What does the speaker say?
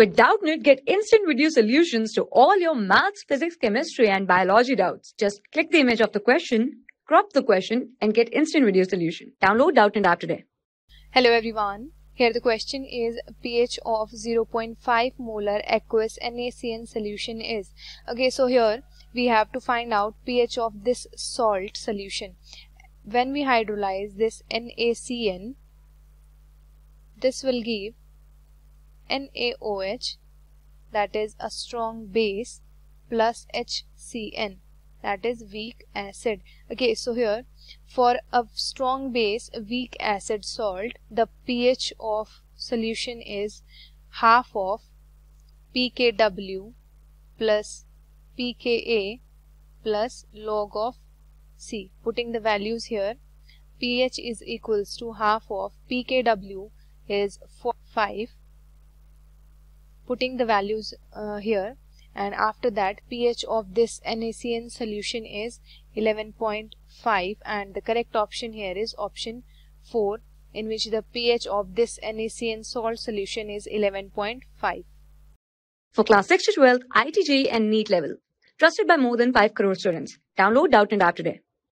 With Doubtnut, get instant video solutions to all your maths, physics, chemistry, and biology doubts. Just click the image of the question, crop the question, and get instant video solution. Download Doubtnut app today. Hello everyone. Here the question is pH of 0.5 molar aqueous NaCN solution is. Okay, so here we have to find out pH of this salt solution. When we hydrolyze this NaCN, this will give NaOH that is a strong base plus HCN that is weak acid. Okay, so here for a strong base weak acid salt the pH of solution is half of pKw plus pKa plus log of C. Putting the values here pH is equals to half of pKw is 5 putting the values uh, here and after that pH of this NaCN solution is 11.5 and the correct option here is option 4 in which the pH of this NaCN salt solution is 11.5. For class 6 to 12, IIT JEE and NEET level. Trusted by more than 5 crore students. Download Doubtnut app today.